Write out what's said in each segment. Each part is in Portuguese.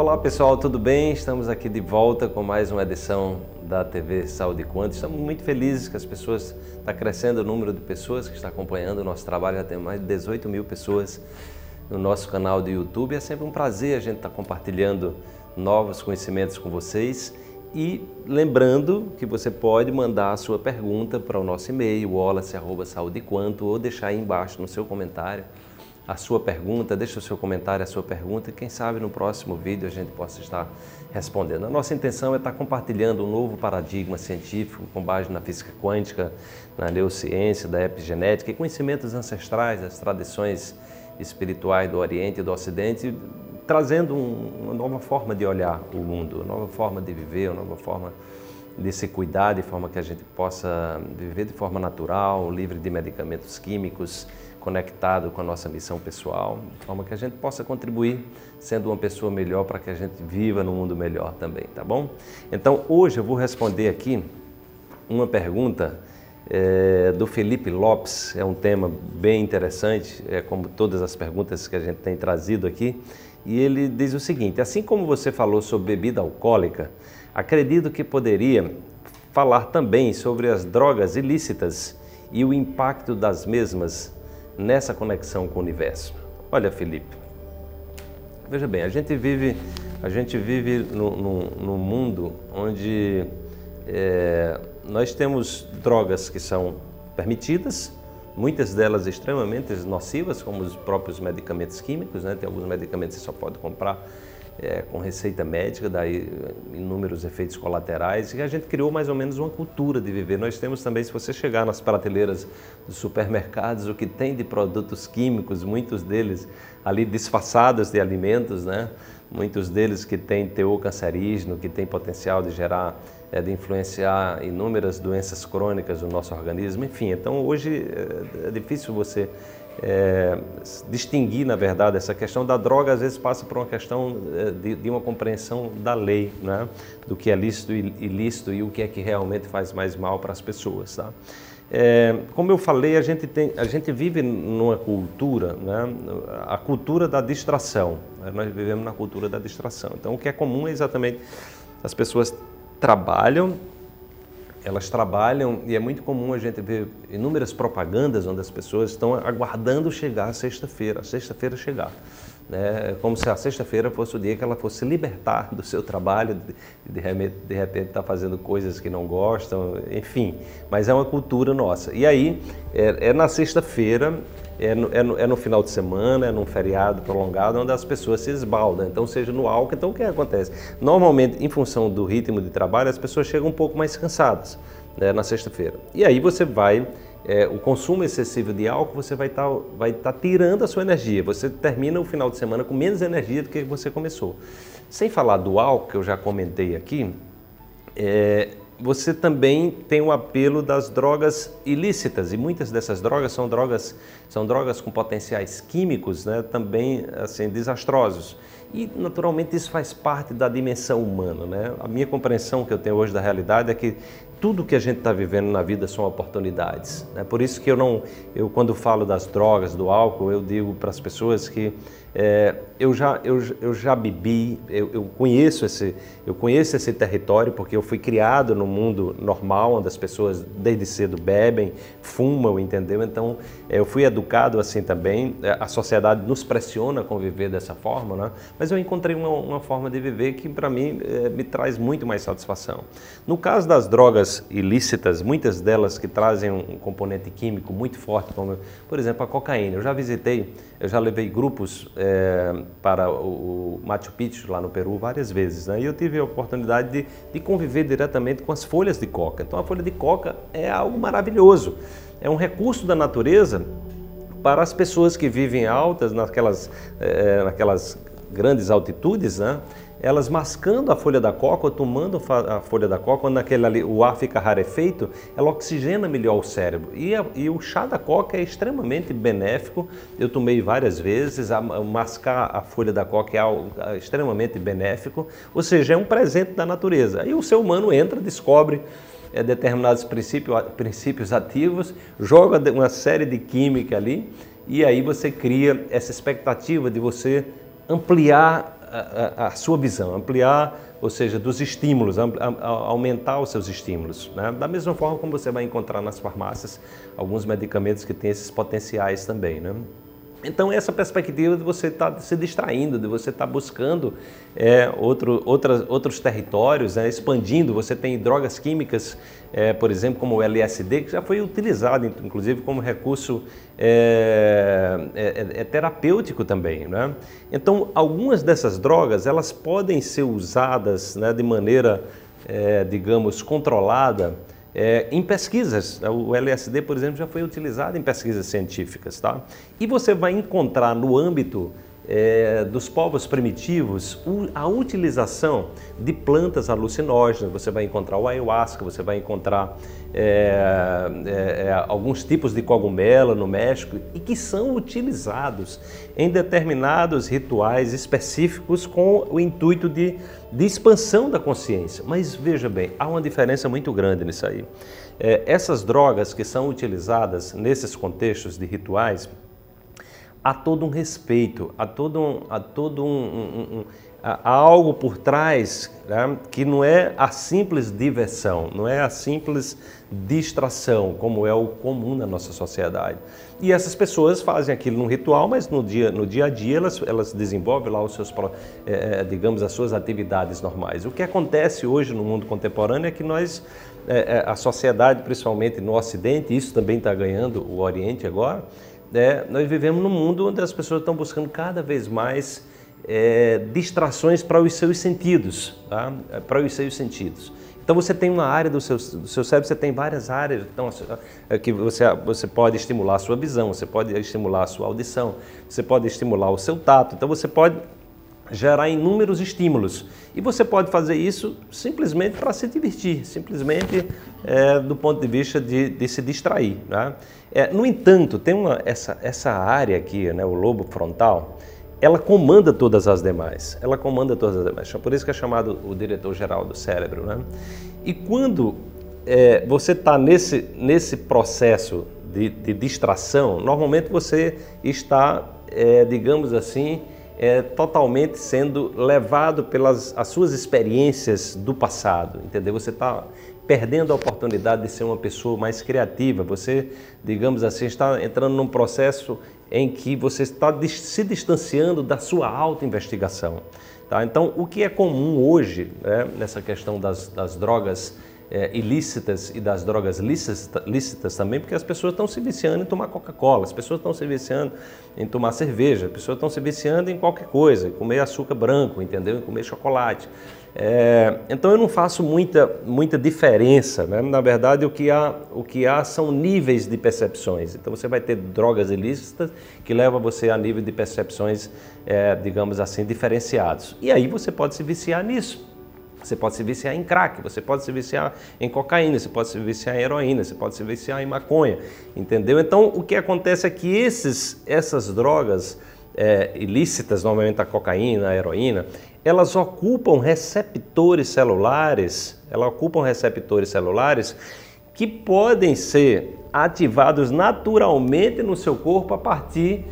Olá pessoal, tudo bem? Estamos aqui de volta com mais uma edição da TV Saúde Quanto. Estamos muito felizes que as pessoas, está crescendo o número de pessoas que está acompanhando o nosso trabalho, já tem mais de 18 mil pessoas no nosso canal do YouTube. É sempre um prazer a gente estar compartilhando novos conhecimentos com vocês e lembrando que você pode mandar a sua pergunta para o nosso e-mail, wallace.saudequanto ou deixar aí embaixo no seu comentário a sua pergunta, deixa o seu comentário, a sua pergunta e quem sabe no próximo vídeo a gente possa estar respondendo. A nossa intenção é estar compartilhando um novo paradigma científico com base na física quântica, na neurociência, da epigenética e conhecimentos ancestrais, das tradições espirituais do Oriente e do Ocidente, trazendo uma nova forma de olhar o mundo, uma nova forma de viver, uma nova forma de se cuidar de forma que a gente possa viver de forma natural, livre de medicamentos químicos, conectado com a nossa missão pessoal, de forma que a gente possa contribuir sendo uma pessoa melhor para que a gente viva no mundo melhor também, tá bom? Então hoje eu vou responder aqui uma pergunta é, do Felipe Lopes, é um tema bem interessante, é como todas as perguntas que a gente tem trazido aqui, e ele diz o seguinte: assim como você falou sobre bebida alcoólica, acredito que poderia falar também sobre as drogas ilícitas e o impacto das mesmas nessa conexão com o universo. Olha, Felipe, veja bem, a gente vive, a gente vive num mundo onde é, nós temos drogas que são permitidas, muitas delas extremamente nocivas, como os próprios medicamentos químicos, né? tem alguns medicamentos que você só pode comprar é, com receita médica, daí inúmeros efeitos colaterais, e a gente criou mais ou menos uma cultura de viver. Nós temos também, se você chegar nas prateleiras dos supermercados, o que tem de produtos químicos, muitos deles ali disfarçados de alimentos, né? muitos deles que têm teor cancerígeno, que têm potencial de gerar, é, de influenciar inúmeras doenças crônicas no nosso organismo, enfim. Então hoje é, é difícil você é, distinguir, na verdade, essa questão da droga, às vezes passa por uma questão é, de, de uma compreensão da lei, né? do que é lícito e ilícito e o que é que realmente faz mais mal para as pessoas. Tá? É, como eu falei, a gente, tem, a gente vive numa cultura, né? a cultura da distração. Né? Nós vivemos na cultura da distração. Então, o que é comum é exatamente as pessoas trabalham elas trabalham e é muito comum a gente ver inúmeras propagandas onde as pessoas estão aguardando chegar a sexta-feira, a sexta-feira chegar. Né? Como se a sexta-feira fosse o dia que ela fosse libertar do seu trabalho, de, de, de repente estar tá fazendo coisas que não gostam, enfim. Mas é uma cultura nossa. E aí, é, é na sexta-feira é no, é, no, é no, final de semana, é num feriado prolongado, onde as pessoas se esbaldam. Então, seja no álcool. Então, o que acontece? Normalmente, em função do ritmo de trabalho, as pessoas chegam um pouco mais cansadas né, na sexta-feira. E aí você vai, é, o consumo excessivo de álcool, você vai estar tá, vai tá tirando a sua energia. Você termina o final de semana com menos energia do que você começou. Sem falar do álcool, que eu já comentei aqui, é, você também tem o apelo das drogas ilícitas e muitas dessas drogas são drogas são drogas com potenciais químicos, né, também assim desastrosos. E naturalmente isso faz parte da dimensão humana, né? A minha compreensão que eu tenho hoje da realidade é que tudo que a gente está vivendo na vida são oportunidades. É né? por isso que eu não, eu quando falo das drogas, do álcool, eu digo para as pessoas que é, eu, já, eu, eu já bebi, eu, eu, conheço esse, eu conheço esse território porque eu fui criado no mundo normal, onde as pessoas desde cedo bebem, fumam, entendeu? Então é, eu fui educado assim também. É, a sociedade nos pressiona a conviver dessa forma, né? Mas eu encontrei uma, uma forma de viver que para mim é, me traz muito mais satisfação. No caso das drogas ilícitas, muitas delas que trazem um componente químico muito forte, como por exemplo a cocaína. Eu já visitei, eu já levei grupos é, para o, Machu Picchu, lá no Peru, várias vezes. Né? E eu tive a oportunidade de, de conviver diretamente com as folhas de coca. Então, a folha de coca é algo maravilhoso. É um recurso da natureza para as pessoas que vivem altas, naquelas, é, naquelas grandes altitudes, né? Elas mascando a folha da coca ou tomando a folha da coca, quando aquele ali, o ar fica rarefeito, ela oxigena melhor o cérebro. E, a, e, o chá da coca é extremamente benéfico. Eu tomei várias vezes, a, mascar a folha da coca é algo é extremamente benéfico, ou seja, é um presente da natureza. E o ser humano entra, descobre é, determinados princípios, princípios ativos, joga uma série de química ali, e aí você cria essa expectativa de você ampliar a, a, a sua visão, ampliar, ou seja, dos estímulos, a, aumentar os seus estímulos. Né? Da mesma forma como você vai encontrar nas farmácias alguns medicamentos que têm esses potenciais também. Né? Então, essa perspectiva de você estar tá se distraindo, de você estar tá buscando é, outro, outras, outros territórios, né, expandindo. Você tem drogas químicas, é, por exemplo, como o LSD, que já foi utilizado, inclusive, como recurso é, é, é, é terapêutico também. Né? Então, algumas dessas drogas, elas podem ser usadas né, de maneira, digamos, controlada, é, em pesquisas. O LSD, por exemplo, já foi utilizado em pesquisas científicas. Tá? E você vai encontrar no âmbito é, dos povos primitivos a utilização de plantas alucinógenas. Você vai encontrar o ayahuasca, você vai encontrar é, é, é, alguns tipos de cogumelo no México e que são utilizados em determinados rituais específicos com o intuito de, de expansão da consciência. Mas veja bem, há uma diferença muito grande nisso aí. É, essas drogas que são utilizadas nesses contextos de rituais, há todo um respeito, há todo um, há todo um, um, um há algo por trás né, que não é a simples diversão, não é a simples distração, como é o comum na nossa sociedade. E essas pessoas fazem aquilo num ritual, mas no dia, no dia a dia elas, elas desenvolvem lá os seus, é, digamos, as suas atividades normais. O que acontece hoje no mundo contemporâneo é que nós, é, a sociedade, principalmente no Ocidente, isso também está ganhando o Oriente agora, é, nós vivemos num mundo onde as pessoas estão buscando cada vez mais é, distrações para os seus sentidos, tá? É, para os seus sentidos. Então você tem uma área do seu, do seu cérebro, você tem várias áreas então, é que você, você pode estimular a sua visão, você pode estimular a sua audição, você pode estimular o seu tato, então você pode gerar inúmeros estímulos. E você pode fazer isso simplesmente para se divertir, simplesmente é, do ponto de vista de, de se distrair. Né? É, no entanto, tem uma, essa, essa área aqui, né, o lobo frontal, ela comanda todas as demais. Ela comanda todas as demais. Por isso que é chamado o diretor-geral do cérebro. Né? E quando é, você está nesse, nesse processo de, de, distração, normalmente você está, é, digamos assim, é, totalmente sendo levado pelas as suas experiências do passado, entendeu? Você está perdendo a oportunidade de ser uma pessoa mais criativa. Você, digamos assim, está entrando num processo em que você está se distanciando da sua auto-investigação. Tá? Então, o que é comum hoje né, nessa questão das, das drogas é, ilícitas e das drogas lícitas, lícitas, também, porque as pessoas estão se viciando em tomar Coca-Cola, as pessoas estão se viciando em tomar cerveja, as pessoas estão se viciando em qualquer coisa, em comer açúcar branco, entendeu? Em comer chocolate. É, então eu não faço muita, muita diferença, né? na verdade o que, há, o que há são níveis de percepções. Então você vai ter drogas ilícitas que levam você a nível de percepções, é, digamos assim, diferenciados. E aí você pode se viciar nisso. Você pode se viciar em crack, você pode se viciar em cocaína, você pode se viciar em heroína, você pode se viciar em maconha, entendeu? Então o que acontece é que esses, essas drogas é, ilícitas, normalmente a cocaína, a heroína, elas ocupam receptores celulares, elas ocupam receptores celulares que podem ser ativados naturalmente no seu corpo a partir,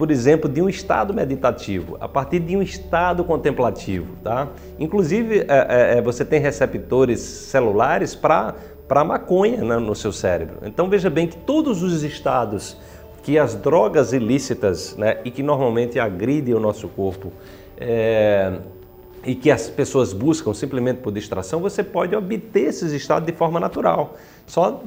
por exemplo, de um estado meditativo, a partir de um estado contemplativo, tá? Inclusive, é, é, é você tem receptores celulares para para maconha né, no seu cérebro. Então veja bem que todos os estados que as drogas ilícitas né, e que normalmente agridem o nosso corpo é, e que as pessoas buscam simplesmente por distração, você pode obter esses estados de forma natural. Só,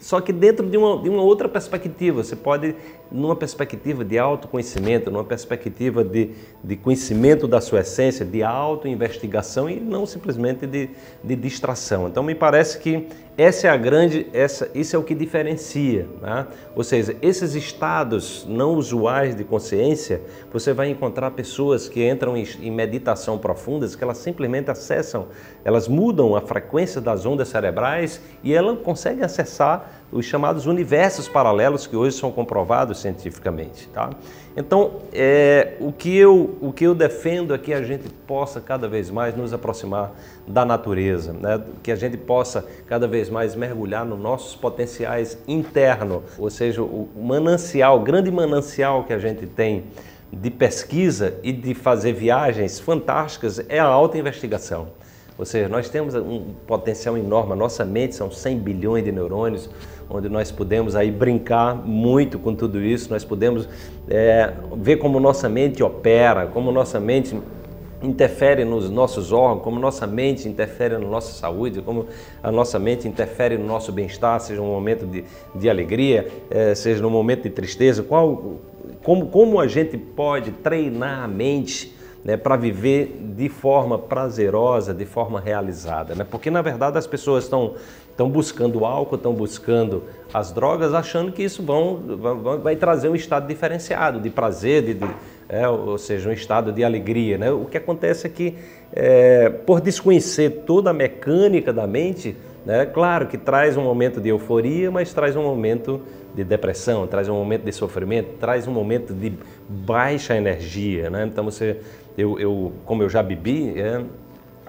só que dentro de uma, de uma outra perspectiva. Você pode, numa perspectiva de autoconhecimento, numa perspectiva de, de conhecimento da sua essência, de autoinvestigação e não simplesmente de, de distração. Então, me parece que essa é a grande, essa, isso é o que diferencia. Né? Ou seja, esses estados não usuais de consciência, você vai encontrar pessoas que entram em, em meditação profundas, que elas simplesmente acessam, elas mudam a frequência das ondas cerebrais e elas conseguem acessar os chamados universos paralelos que hoje são comprovados cientificamente. Tá? Então, é, o, que eu, o que eu defendo é que a gente possa cada vez mais nos aproximar da natureza, né? que a gente possa cada vez mais mergulhar nos nossos potenciais internos, ou seja, o manancial, o grande manancial que a gente tem de pesquisa e de fazer viagens fantásticas é a alta investigação. Ou seja, nós temos um potencial enorme, a nossa mente são 100 bilhões de neurônios, onde nós podemos aí brincar muito com tudo isso, nós podemos é, ver como nossa mente opera, como nossa mente interfere nos nossos órgãos, como nossa mente interfere na nossa saúde, como a nossa mente interfere no nosso bem-estar, seja um momento de, de alegria, é, seja no momento de tristeza, qual, como, como a gente pode treinar a mente né, para viver de forma prazerosa, de forma realizada. Né? Porque, na verdade, as pessoas estão estão buscando álcool, estão buscando as drogas, achando que isso vão, vai, vai trazer um estado diferenciado de prazer, de, de é, ou seja, um estado de alegria. Né? O que acontece é que, é, por desconhecer toda a mecânica da mente, né, claro que traz um momento de euforia, mas traz um momento de depressão, traz um momento de sofrimento, traz um momento de baixa energia. Né? Então, você, eu, eu, como eu já bebi, é,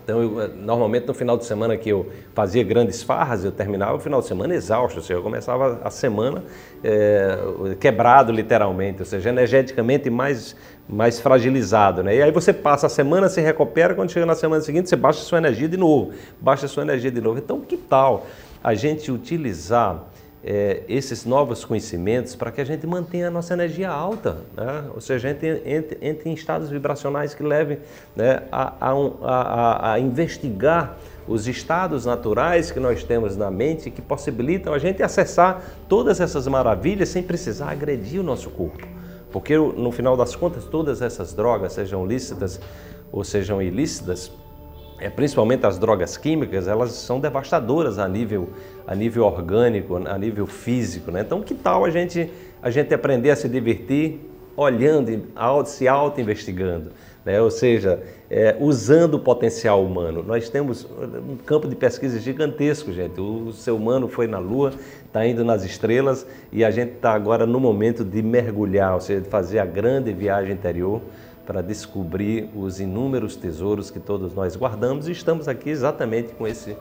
então, eu, normalmente no final de semana que eu fazia grandes farras, eu terminava o final de semana exausto, ou seja, eu começava a semana é, quebrado literalmente, ou seja, energeticamente mais, mais fragilizado. Né? E aí você passa a semana, se recupera, quando chega na semana seguinte você baixa sua energia de novo, baixa sua energia de novo. Então, que tal a gente utilizar é, esses novos conhecimentos para que a gente mantenha a nossa energia alta, né? ou seja, a gente entre, entre em estados vibracionais que levem né, a, a, a, a, investigar os estados naturais que nós temos na mente que possibilitam a gente acessar todas essas maravilhas sem precisar agredir o nosso corpo. Porque no final das contas, todas essas drogas, sejam lícitas ou sejam ilícitas, é, principalmente as drogas químicas, elas são devastadoras a nível, a nível orgânico, a nível físico. Né? Então, que tal a gente, a gente aprender a se divertir olhando, se auto-investigando? Né? Ou seja, é, usando o potencial humano. Nós temos um campo de pesquisa gigantesco, gente. O ser humano foi na Lua, está indo nas estrelas e a gente está agora no momento de mergulhar, ou seja, de fazer a grande viagem interior para descobrir os inúmeros tesouros que todos nós guardamos e estamos aqui exatamente com, esse,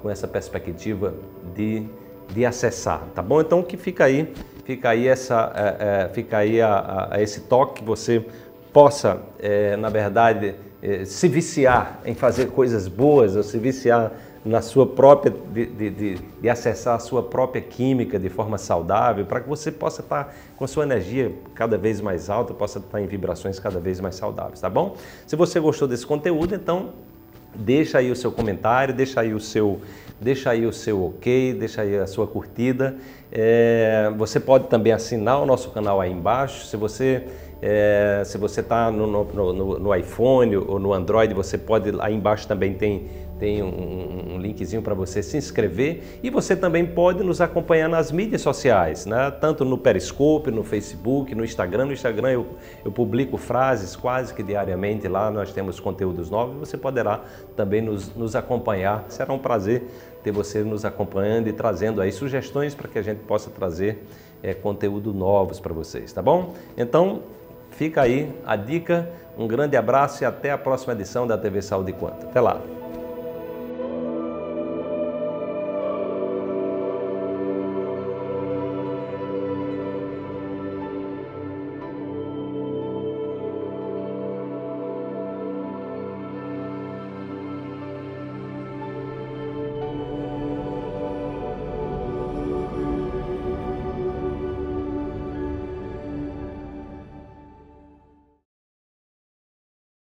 com essa perspectiva de, de acessar, tá bom? Então que fica aí, fica aí, essa, é, é, fica aí a, a, esse toque que você possa, é, na verdade, é, se viciar em fazer coisas boas ou se viciar na sua própria, de, de, de, de, acessar a sua própria química de forma saudável, para que você possa estar com a sua energia cada vez mais alta, possa estar em vibrações cada vez mais saudáveis, tá bom? Se você gostou desse conteúdo, então deixa aí o seu comentário, deixa aí o seu, deixa aí o seu ok, deixa aí a sua curtida. É, você pode também assinar o nosso canal aí embaixo. Se você é, se você está no, no, no, no iPhone ou no Android, você pode aí embaixo também tem tem um, um linkzinho para você se inscrever e você também pode nos acompanhar nas mídias sociais, né? tanto no Periscope, no Facebook, no Instagram. No Instagram eu, eu publico frases quase que diariamente lá, nós temos conteúdos novos você poderá também nos, nos acompanhar. Será um prazer ter você nos acompanhando e trazendo aí sugestões para que a gente possa trazer é, conteúdo novos para vocês, tá bom? Então, fica aí a dica, um grande abraço e até a próxima edição da TV Saúde Quanto. Até lá!